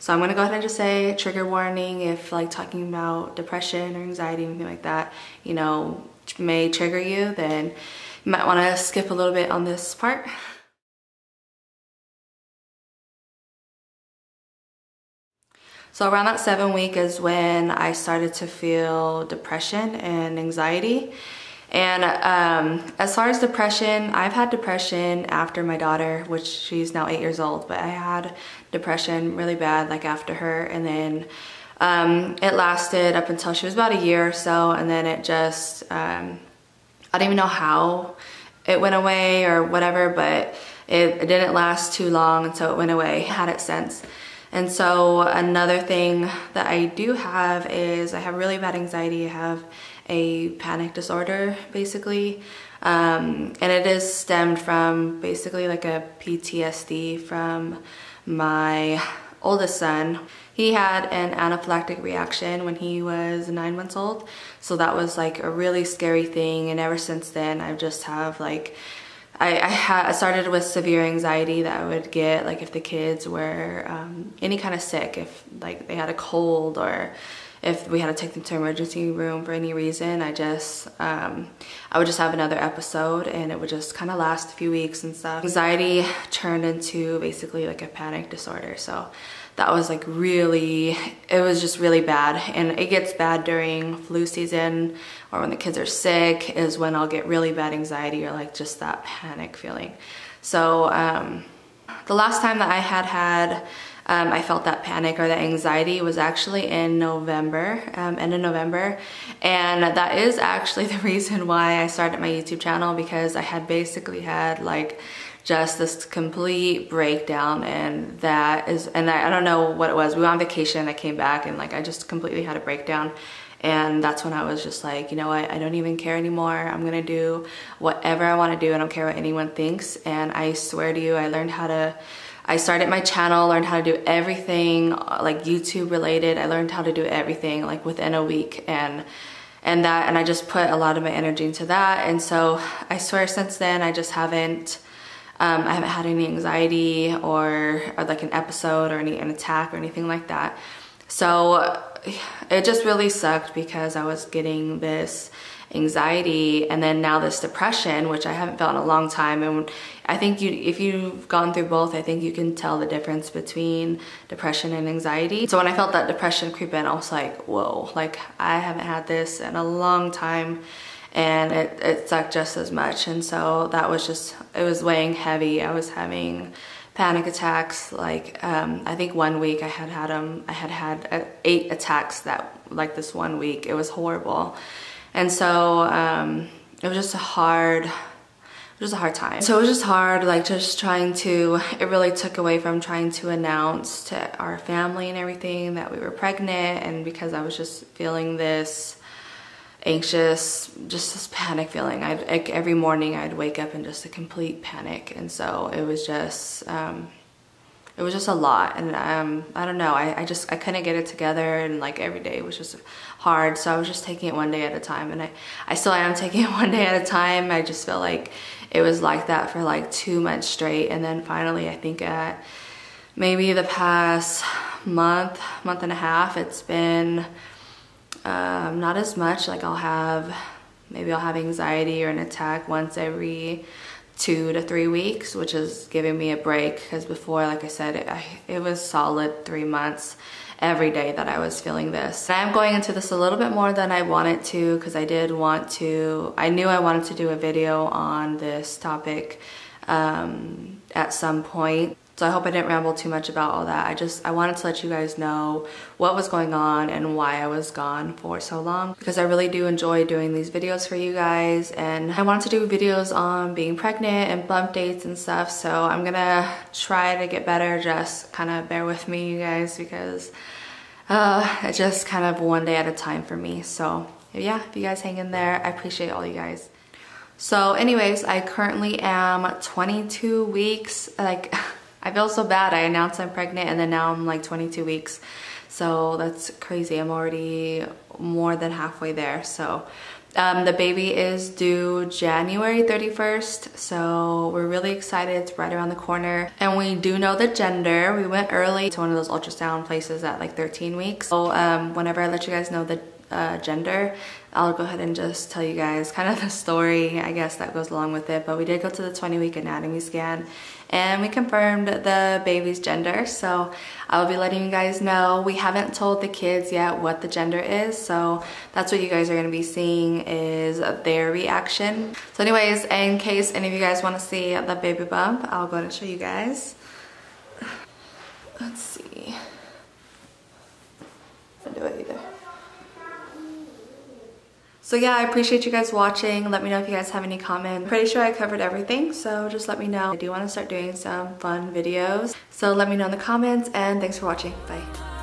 So I'm gonna go ahead and just say trigger warning if like talking about depression or anxiety, anything like that, you know, may trigger you, then you might wanna skip a little bit on this part. So around that seven week is when I started to feel depression and anxiety. And um, as far as depression, I've had depression after my daughter, which she's now eight years old, but I had depression really bad like after her. And then um, it lasted up until she was about a year or so. And then it just, um, I don't even know how it went away or whatever, but it, it didn't last too long. And so it went away, had it since. And so another thing that I do have is I have really bad anxiety. I have a panic disorder basically. Um, and it is stemmed from basically like a PTSD from my oldest son. He had an anaphylactic reaction when he was nine months old. So that was like a really scary thing. And ever since then, I just have like I, I, started with severe anxiety that I would get like if the kids were um, any kind of sick, if like they had a cold or if we had to take them to emergency room for any reason, I just, um, I would just have another episode and it would just kind of last a few weeks and stuff. Anxiety turned into basically like a panic disorder. So that was like really, it was just really bad. And it gets bad during flu season or when the kids are sick is when I'll get really bad anxiety or like just that panic feeling. So um, the last time that I had had um, I felt that panic or that anxiety was actually in November, um, end of November. And that is actually the reason why I started my YouTube channel because I had basically had like just this complete breakdown and that is, and I, I don't know what it was. We went on vacation, I came back and like I just completely had a breakdown. And that's when I was just like, you know what, I don't even care anymore. I'm gonna do whatever I wanna do. I don't care what anyone thinks. And I swear to you, I learned how to I started my channel, learned how to do everything like YouTube related. I learned how to do everything like within a week and and that and I just put a lot of my energy into that. And so I swear since then I just haven't um, I haven't had any anxiety or, or like an episode or any an attack or anything like that. So it just really sucked because I was getting this anxiety and then now this depression which I haven't felt in a long time. And I think you if you've gone through both I think you can tell the difference between depression and anxiety. So when I felt that depression creep in I was like whoa like I haven't had this in a long time and it, it sucked just as much. And so that was just it was weighing heavy. I was having panic attacks like um, I think one week I had had them I had had uh, eight attacks that like this one week it was horrible and so um, it was just a hard, it was a hard time. So it was just hard, like just trying to, it really took away from trying to announce to our family and everything that we were pregnant and because I was just feeling this anxious, just this panic feeling. I'd, like every morning I'd wake up in just a complete panic. And so it was just, um, it was just a lot. And um, I don't know. I, I just I couldn't get it together. And like every day was just hard. So I was just taking it one day at a time. And I, I still am taking it one day at a time. I just feel like it was like that for like two months straight. And then finally I think at maybe the past month month and a half it's been um, not as much like I'll have maybe I'll have anxiety or an attack once every two to three weeks, which is giving me a break because before, like I said, it, it was solid three months every day that I was feeling this. I'm going into this a little bit more than I wanted to because I did want to, I knew I wanted to do a video on this topic um, at some point. So I hope I didn't ramble too much about all that. I just, I wanted to let you guys know what was going on and why I was gone for so long because I really do enjoy doing these videos for you guys and I wanted to do videos on being pregnant and bump dates and stuff. So I'm gonna try to get better. Just kind of bear with me, you guys, because uh, it's just kind of one day at a time for me. So yeah, if you guys hang in there, I appreciate all you guys. So anyways, I currently am 22 weeks, like I feel so bad. I announced I'm pregnant and then now I'm like 22 weeks. So that's crazy. I'm already more than halfway there. So Um, the baby is due January 31st, so we're really excited. It's right around the corner. And we do know the gender. We went early to one of those ultrasound places at like 13 weeks. So um, whenever I let you guys know the uh, gender, I'll go ahead and just tell you guys kind of the story, I guess, that goes along with it. But we did go to the 20 week anatomy scan and we confirmed the baby's gender. So I'll be letting you guys know. We haven't told the kids yet what the gender is. So that's what you guys are gonna be seeing is their reaction. So anyways, in case any of you guys wanna see the baby bump, I'll go ahead and show you guys. Let's see. I do it either. So yeah, I appreciate you guys watching. Let me know if you guys have any comments. Pretty sure I covered everything, so just let me know. I do want to start doing some fun videos. So let me know in the comments and thanks for watching. Bye.